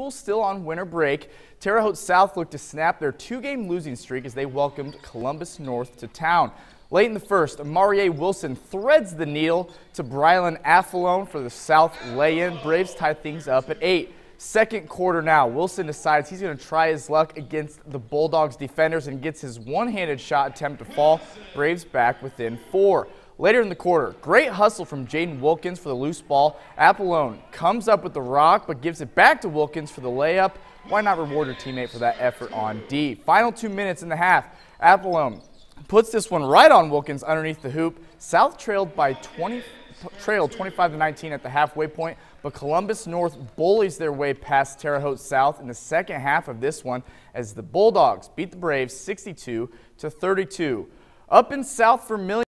school still on winter break. Terre Haute South looked to snap their two-game losing streak as they welcomed Columbus North to town. Late in the first, Marie Wilson threads the needle to Brylan Athlone for the South lay-in. Braves tie things up at 8. Second quarter now, Wilson decides he's going to try his luck against the Bulldogs defenders and gets his one-handed shot attempt to fall. Braves back within four. Later in the quarter, great hustle from Jaden Wilkins for the loose ball. Apollone comes up with the rock but gives it back to Wilkins for the layup. Why not reward your teammate for that effort on D? Final two minutes in the half. Apollone puts this one right on Wilkins underneath the hoop. South trailed by 20 trailed 25 to 19 at the halfway point, but Columbus North bullies their way past Terre Haute South in the second half of this one as the Bulldogs beat the Braves 62 to 32. Up in South Vermilion